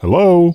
Hello?